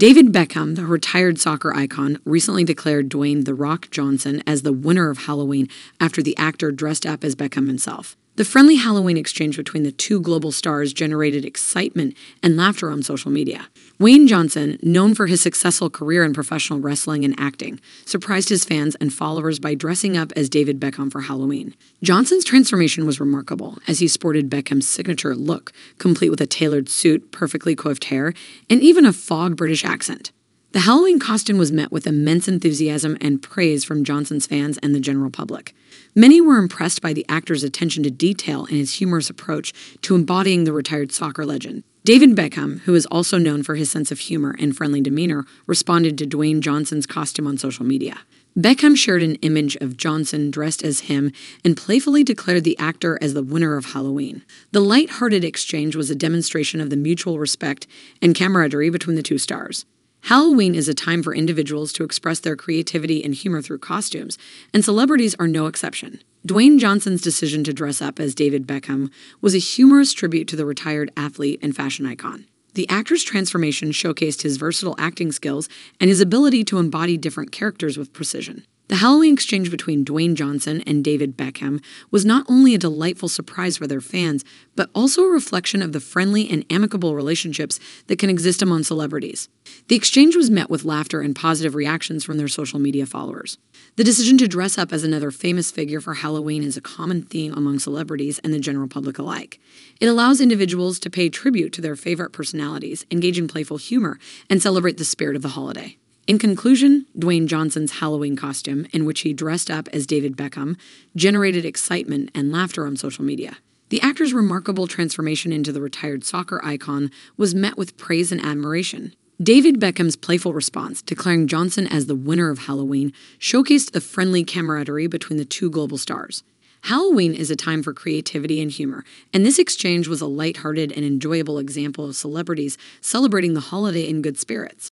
David Beckham, the retired soccer icon, recently declared Dwayne The Rock Johnson as the winner of Halloween after the actor dressed up as Beckham himself. The friendly Halloween exchange between the two global stars generated excitement and laughter on social media. Dwayne Johnson, known for his successful career in professional wrestling and acting, surprised his fans and followers by dressing up as David Beckham for Halloween. Johnson's transformation was remarkable, as he sported Beckham's signature look, complete with a tailored suit, perfectly coiffed hair, and even a fog British accent. The Halloween costume was met with immense enthusiasm and praise from Johnson's fans and the general public. Many were impressed by the actor's attention to detail and his humorous approach to embodying the retired soccer legend. David Beckham, who is also known for his sense of humor and friendly demeanor, responded to Dwayne Johnson's costume on social media. Beckham shared an image of Johnson dressed as him and playfully declared the actor as the winner of Halloween. The light-hearted exchange was a demonstration of the mutual respect and camaraderie between the two stars. Halloween is a time for individuals to express their creativity and humor through costumes, and celebrities are no exception. Dwayne Johnson's decision to dress up as David Beckham was a humorous tribute to the retired athlete and fashion icon. The actor's transformation showcased his versatile acting skills and his ability to embody different characters with precision. The Halloween exchange between Dwayne Johnson and David Beckham was not only a delightful surprise for their fans, but also a reflection of the friendly and amicable relationships that can exist among celebrities. The exchange was met with laughter and positive reactions from their social media followers. The decision to dress up as another famous figure for Halloween is a common theme among celebrities and the general public alike. It allows individuals to pay tribute to their favorite personalities, engage in playful humor, and celebrate the spirit of the holiday. In conclusion, Dwayne Johnson's Halloween costume, in which he dressed up as David Beckham, generated excitement and laughter on social media. The actor's remarkable transformation into the retired soccer icon was met with praise and admiration. David Beckham's playful response, declaring Johnson as the winner of Halloween, showcased the friendly camaraderie between the two global stars. Halloween is a time for creativity and humor, and this exchange was a light-hearted and enjoyable example of celebrities celebrating the holiday in good spirits.